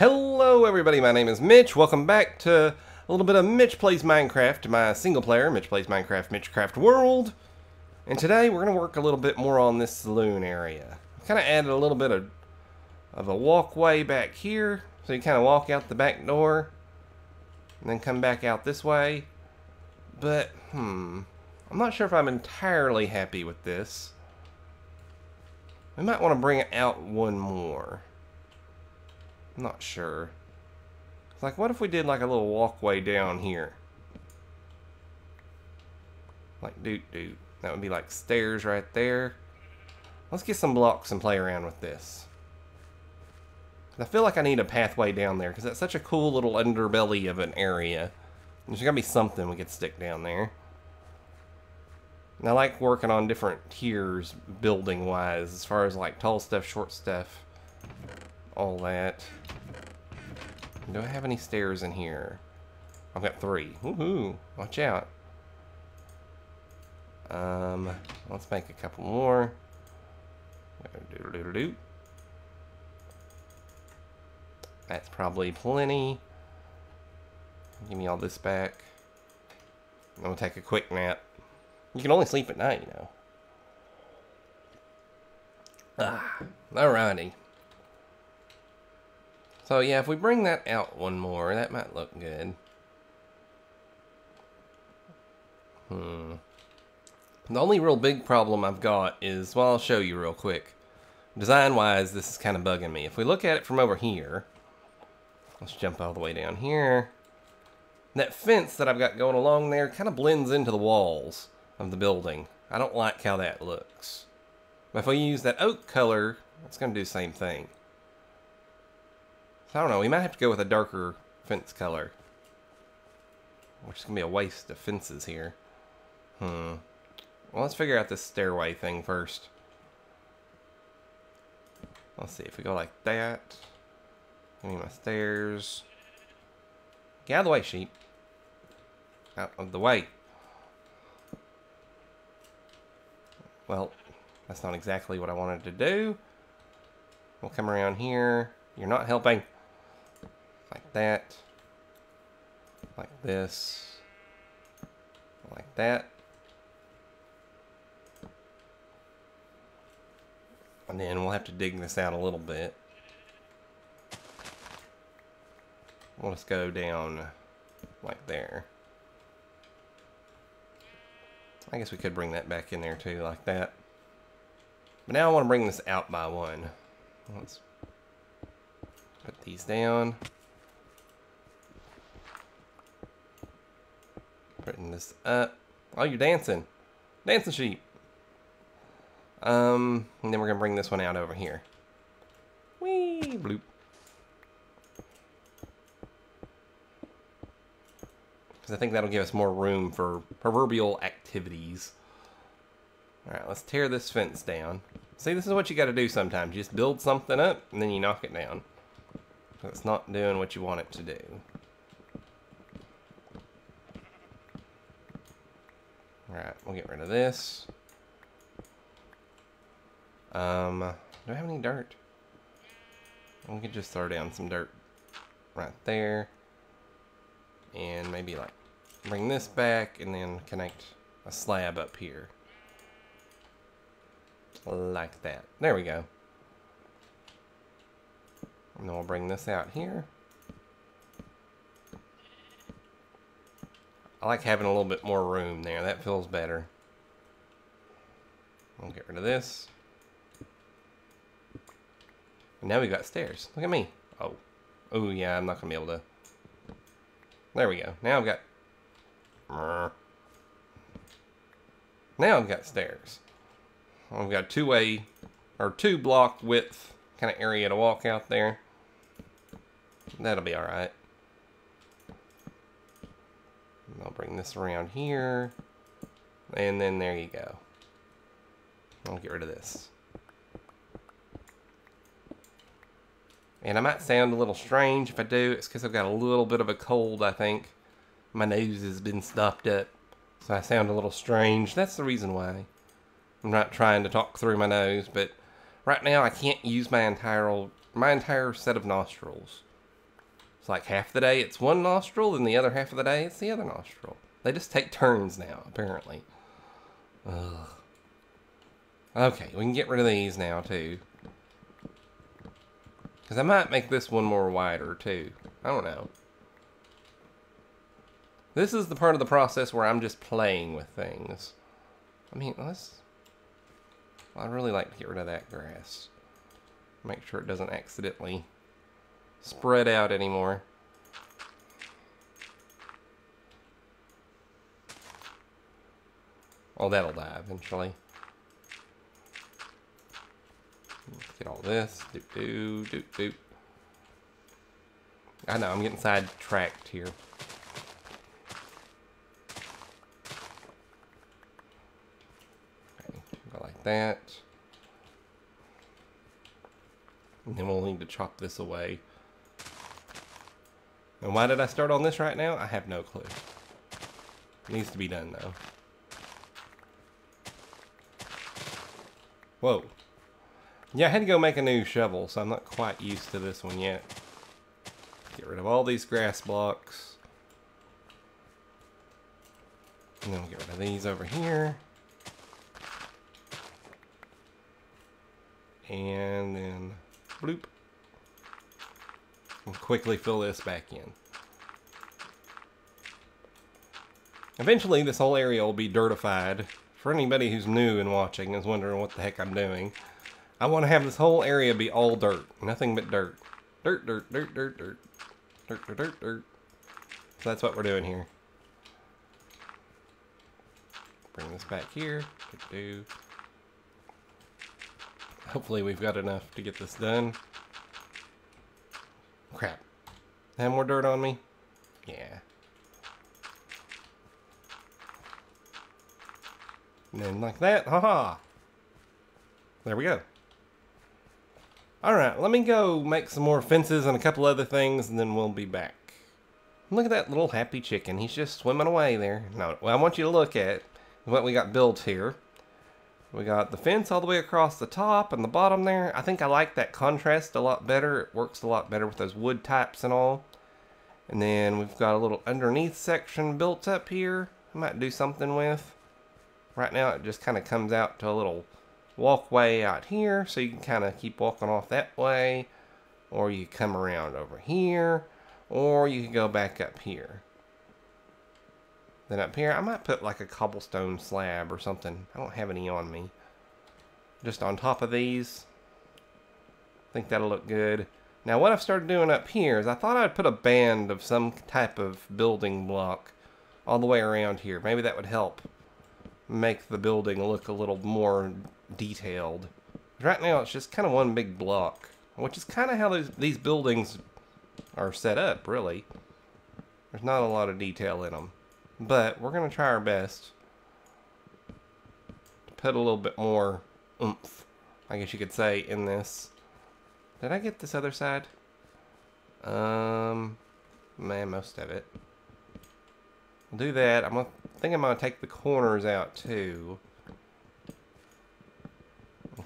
Hello everybody, my name is Mitch. Welcome back to a little bit of Mitch Plays Minecraft, my single player, Mitch Plays Minecraft, Mitchcraft World. And today we're going to work a little bit more on this saloon area. kind of added a little bit of, of a walkway back here, so you kind of walk out the back door, and then come back out this way. But, hmm, I'm not sure if I'm entirely happy with this. We might want to bring out one more. I'm not sure. Like, what if we did like a little walkway down here? Like, doot doot. That would be like stairs right there. Let's get some blocks and play around with this. I feel like I need a pathway down there because that's such a cool little underbelly of an area. There's got to be something we could stick down there. And I like working on different tiers building wise as far as like tall stuff, short stuff, all that. Do I have any stairs in here? I've got three. Woohoo! Watch out. Um, let's make a couple more. That's probably plenty. Give me all this back. I'm gonna take a quick nap. You can only sleep at night, you know. Ah, alrighty. So yeah, if we bring that out one more, that might look good. Hmm. The only real big problem I've got is, well, I'll show you real quick. Design-wise, this is kind of bugging me. If we look at it from over here, let's jump all the way down here. That fence that I've got going along there kind of blends into the walls of the building. I don't like how that looks. But if we use that oak color, it's going to do the same thing. So I don't know, we might have to go with a darker fence color. Which is going to be a waste of fences here. Hmm. Well, let's figure out this stairway thing first. Let's see, if we go like that. Give me my stairs. Get out of the way, sheep. Out of the way. Well, that's not exactly what I wanted to do. We'll come around here. You're not helping. Like that. Like this. Like that. And then we'll have to dig this out a little bit. Just go down like there. I guess we could bring that back in there too, like that. But now I want to bring this out by one. Let's put these down. Putting this up. Oh, you're dancing. Dancing sheep. Um, and then we're going to bring this one out over here. Whee! Bloop. Because I think that'll give us more room for proverbial activities. Alright, let's tear this fence down. See, this is what you got to do sometimes. You just build something up, and then you knock it down. It's not doing what you want it to do. Alright, we'll get rid of this. Um, do I have any dirt? We could just throw down some dirt right there. And maybe like bring this back and then connect a slab up here. Like that. There we go. And then we'll bring this out here. I like having a little bit more room there. That feels better. We'll get rid of this. And now we got stairs. Look at me. Oh. Oh, yeah, I'm not going to be able to. There we go. Now I've got... Now I've got stairs. I've got two-way, or two-block width kind of area to walk out there. That'll be alright. I'll bring this around here. And then there you go. I'll get rid of this. And I might sound a little strange if I do. It's because I've got a little bit of a cold, I think. My nose has been stopped up. So I sound a little strange. That's the reason why. I'm not trying to talk through my nose, but right now I can't use my entire my entire set of nostrils. Like half the day it's one nostril, and the other half of the day it's the other nostril. They just take turns now, apparently. Ugh. Okay, we can get rid of these now, too. Because I might make this one more wider, too. I don't know. This is the part of the process where I'm just playing with things. I mean, let's... I'd really like to get rid of that grass. Make sure it doesn't accidentally spread out anymore. Oh, that'll die eventually. Get all this. Doop, doop, doop, doop. I know, I'm getting sidetracked here. Okay, go like that. And then we'll need to chop this away. And why did I start on this right now? I have no clue. It needs to be done though. Whoa. Yeah, I had to go make a new shovel, so I'm not quite used to this one yet. Get rid of all these grass blocks. And then we'll get rid of these over here. And then bloop. Quickly fill this back in. Eventually, this whole area will be dirtified. For anybody who's new and watching is wondering what the heck I'm doing, I want to have this whole area be all dirt. Nothing but dirt. Dirt, dirt, dirt, dirt, dirt. Dirt, dirt, dirt, dirt. So that's what we're doing here. Bring this back here. Hopefully we've got enough to get this done. Crap. Have more dirt on me? Yeah. And then like that, haha. There we go. Alright, let me go make some more fences and a couple other things and then we'll be back. Look at that little happy chicken. He's just swimming away there. No, what I want you to look at what we got built here. We got the fence all the way across the top and the bottom there. I think I like that contrast a lot better. It works a lot better with those wood types and all. And then we've got a little underneath section built up here. I might do something with. Right now it just kind of comes out to a little walkway out here. So you can kind of keep walking off that way. Or you come around over here. Or you can go back up here. Then up here, I might put like a cobblestone slab or something. I don't have any on me. Just on top of these. I think that'll look good. Now what I've started doing up here is I thought I'd put a band of some type of building block all the way around here. Maybe that would help make the building look a little more detailed. Right now it's just kind of one big block, which is kind of how these, these buildings are set up, really. There's not a lot of detail in them. But we're going to try our best to put a little bit more oomph, I guess you could say, in this. Did I get this other side? Um, man, most of it. I'll do that. I'm gonna I think I'm gonna take the corners out too.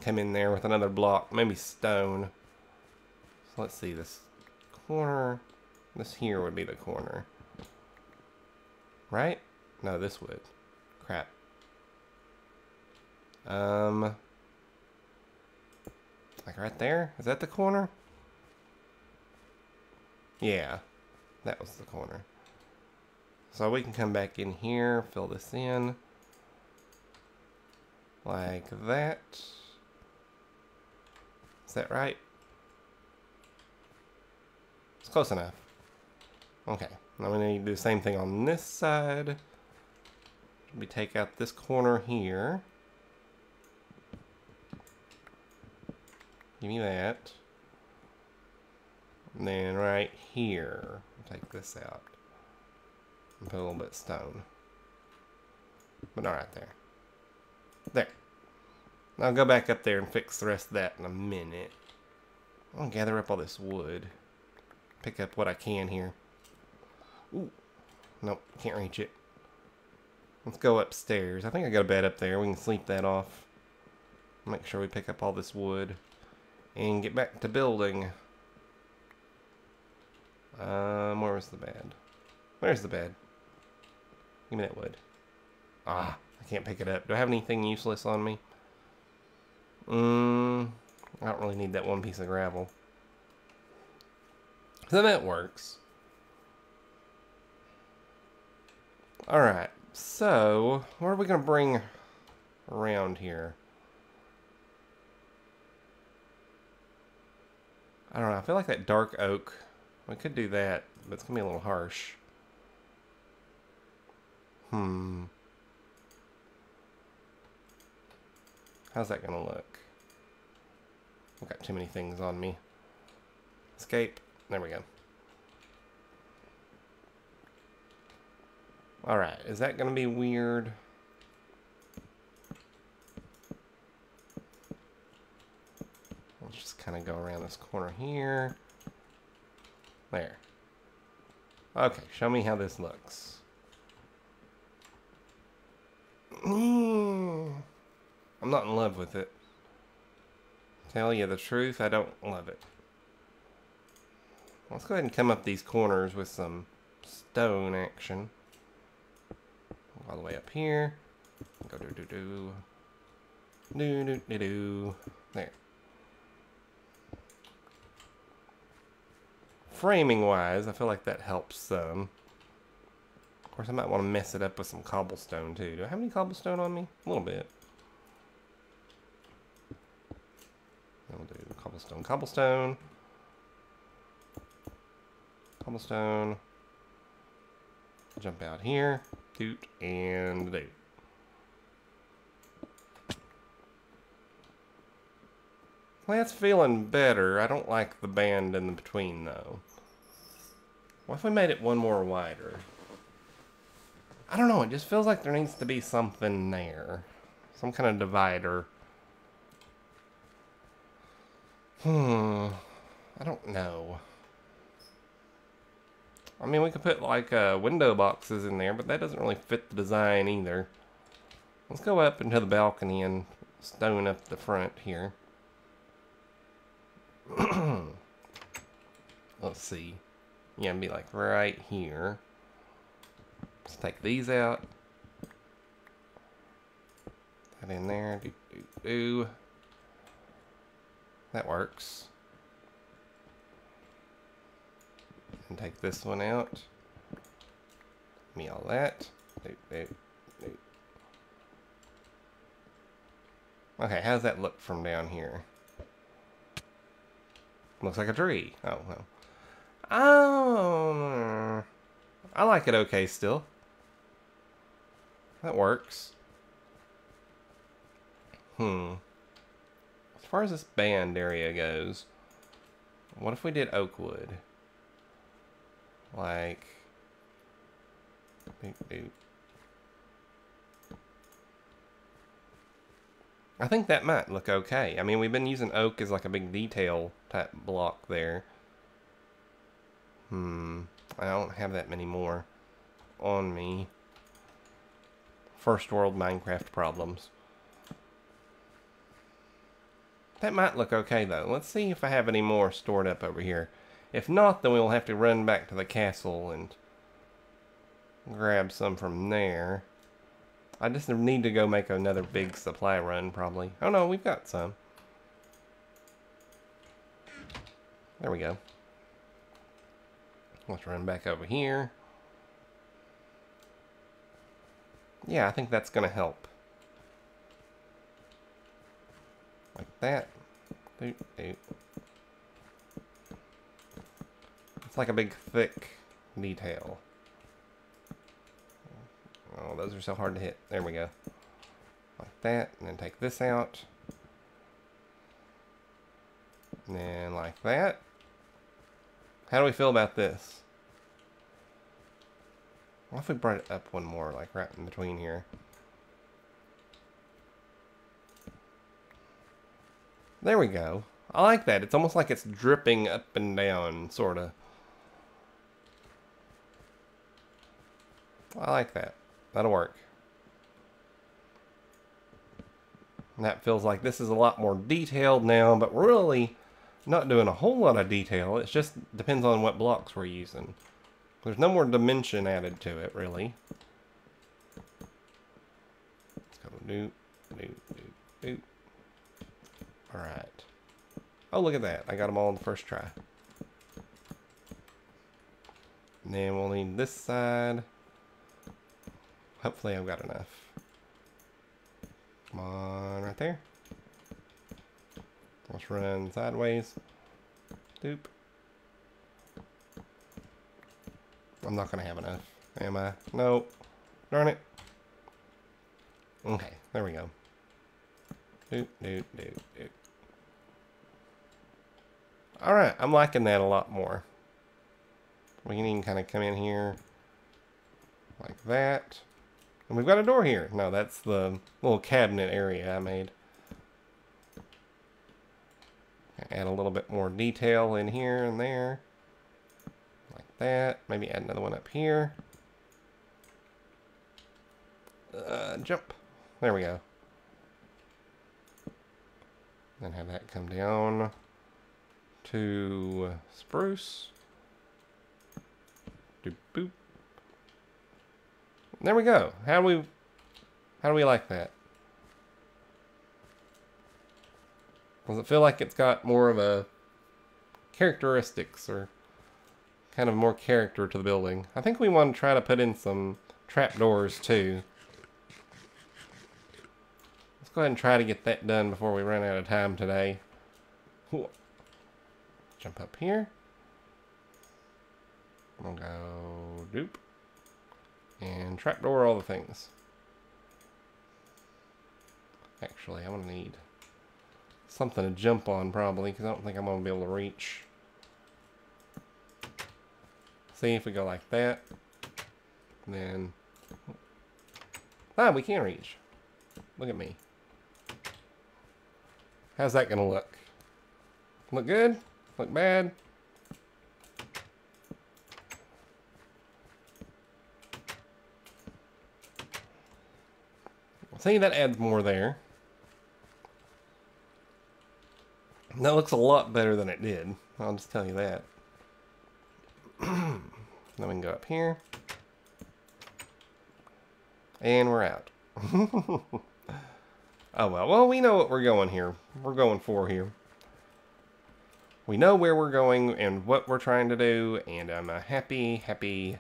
Come in there with another block, maybe stone. So let's see this corner. This here would be the corner. Right? No, this would. Crap. Um, like right there? Is that the corner? Yeah, that was the corner. So we can come back in here, fill this in. Like that. Is that right? It's close enough. Okay. Now we need to do the same thing on this side. We take out this corner here. Give me that. And then right here, take this out. And put a little bit stone. But not right there. There. I'll go back up there and fix the rest of that in a minute. I'll gather up all this wood. Pick up what I can here. Ooh. Nope, can't reach it. Let's go upstairs. I think I got a bed up there. We can sleep that off. Make sure we pick up all this wood. And get back to building. Um, where was the bed? Where's the bed? Give me that wood. Ah, I can't pick it up. Do I have anything useless on me? Mmm, I don't really need that one piece of gravel. So that works. Alright, so, what are we going to bring around here? I don't know, I feel like that dark oak, we could do that, but it's going to be a little harsh. Hmm. How's that going to look? I've got too many things on me. Escape. There we go. Alright, is that going to be weird? Let's just kind of go around this corner here. There. Okay, show me how this looks. I'm not in love with it. Tell you the truth, I don't love it. Let's go ahead and come up these corners with some stone action. All the way up here. Go do do do. Do do do do. There. Framing wise, I feel like that helps some. Of course, I might want to mess it up with some cobblestone too. Do I have any cobblestone on me? A little bit. Then We'll do cobblestone, cobblestone. Cobblestone. Jump out here. Doot and. Well, that's feeling better. I don't like the band in the between, though. What if we made it one more wider? I don't know. It just feels like there needs to be something there. Some kind of divider. Hmm. I don't know. I mean, we could put like uh, window boxes in there, but that doesn't really fit the design either. Let's go up into the balcony and stone up the front here. Let's see. Yeah, be like right here. Let's take these out. That in there. Do, do, do. That works. And take this one out. Me all that. Okay, how's that look from down here? Looks like a tree. Oh, well. Oh, I like it okay still. That works. Hmm. As far as this band area goes, what if we did oak wood? Like, I think that might look okay. I mean, we've been using oak as like a big detail type block there. Hmm. I don't have that many more on me. First world Minecraft problems. That might look okay though. Let's see if I have any more stored up over here. If not, then we'll have to run back to the castle and grab some from there. I just need to go make another big supply run, probably. Oh no, we've got some. There we go. Let's run back over here. Yeah, I think that's going to help. Like that. It's like a big, thick detail. Oh, those are so hard to hit. There we go. Like that, and then take this out. And then like that. How do we feel about this? What if we brought it up one more, like right in between here? There we go. I like that. It's almost like it's dripping up and down, sort of. I like that. That'll work. And that feels like this is a lot more detailed now, but really, not doing a whole lot of detail. It just depends on what blocks we're using. There's no more dimension added to it, really. Let's go doop, doop, doop, doop. Alright. Oh, look at that. I got them all on the first try. And then we'll need this side. Hopefully I've got enough. Come on, right there. Let's run sideways. Doop. I'm not gonna have enough, am I? Nope. Darn it. Okay, there we go. Doop, doop, doop, doop. Alright, I'm liking that a lot more. We can even kind of come in here like that. And we've got a door here. No, that's the little cabinet area I made. Add a little bit more detail in here and there. Like that. Maybe add another one up here. Uh, jump. There we go. Then have that come down to spruce. Doop boop. There we go. How do we how do we like that? Does it feel like it's got more of a characteristics or kind of more character to the building? I think we want to try to put in some trapdoors too. Let's go ahead and try to get that done before we run out of time today. Jump up here. We'll go doop. And trapdoor all the things. Actually, I'm going to need something to jump on probably because I don't think I'm going to be able to reach. See if we go like that. Then... Ah, we can reach. Look at me. How's that going to look? Look good? Look bad? See, that adds more there. That looks a lot better than it did. I'll just tell you that. then we can go up here. And we're out. oh well. Well, we know what we're going here. We're going for here. We know where we're going and what we're trying to do. And I'm a happy, happy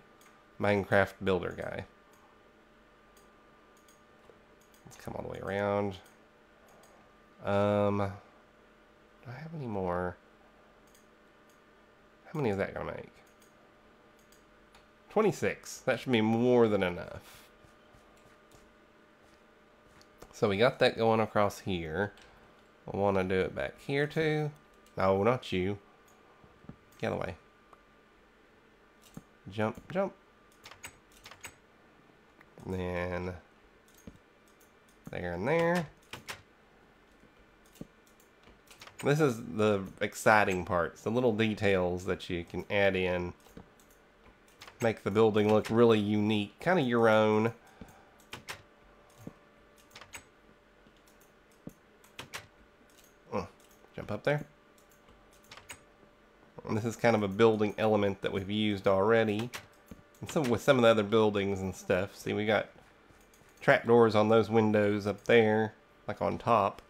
Minecraft builder guy. Let's come all the way around. Um... Do I have any more? How many is that going to make? 26. That should be more than enough. So we got that going across here. I want to do it back here too. No, not you. Get away. Jump, jump. And then there and there. This is the exciting parts, the little details that you can add in. Make the building look really unique, kind of your own. Oh, jump up there. And this is kind of a building element that we've used already. And some with some of the other buildings and stuff. See, we got trapdoors on those windows up there, like on top.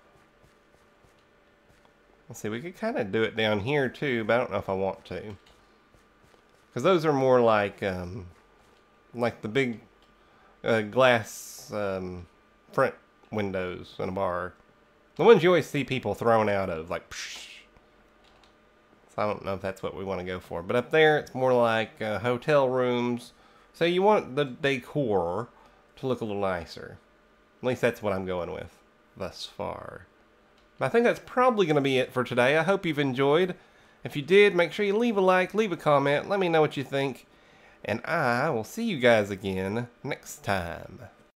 Let's see, we could kind of do it down here too, but I don't know if I want to. Because those are more like, um, like the big uh, glass um, front windows in a bar. The ones you always see people thrown out of, like, psh. So I don't know if that's what we want to go for. But up there, it's more like uh, hotel rooms. So you want the decor look a little nicer. At least that's what I'm going with thus far. I think that's probably going to be it for today. I hope you've enjoyed. If you did, make sure you leave a like, leave a comment, let me know what you think. And I will see you guys again next time.